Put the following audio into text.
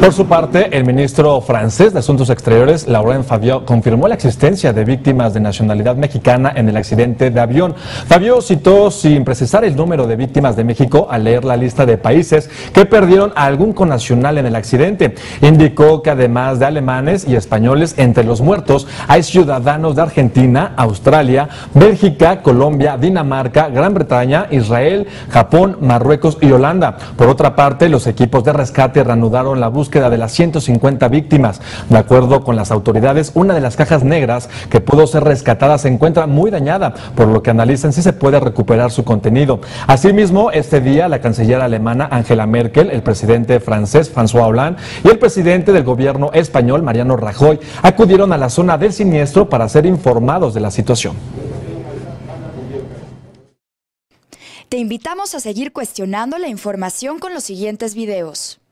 Por su parte, el ministro francés de Asuntos Exteriores, Laurent Fabiot, confirmó la existencia de víctimas de nacionalidad mexicana en el accidente de avión. Fabiot citó sin precisar el número de víctimas de México al leer la lista de países que perdieron a algún connacional en el accidente. Indicó que además de alemanes y españoles entre los muertos, hay ciudadanos de Argentina, Australia, Bélgica, Colombia, Dinamarca, Gran Bretaña, Israel, Japón, Marruecos y Holanda. Por otra parte, los equipos de rescate reanudaron la búsqueda de las 150 víctimas. De acuerdo con las autoridades, una de las cajas negras que pudo ser rescatada se encuentra muy dañada, por lo que analizan si se puede recuperar su contenido. Asimismo, este día la canciller alemana Angela Merkel, el presidente francés François Hollande y el presidente del gobierno español Mariano Rajoy acudieron a la zona del siniestro para ser informados de la situación. Te invitamos a seguir cuestionando la información con los siguientes videos.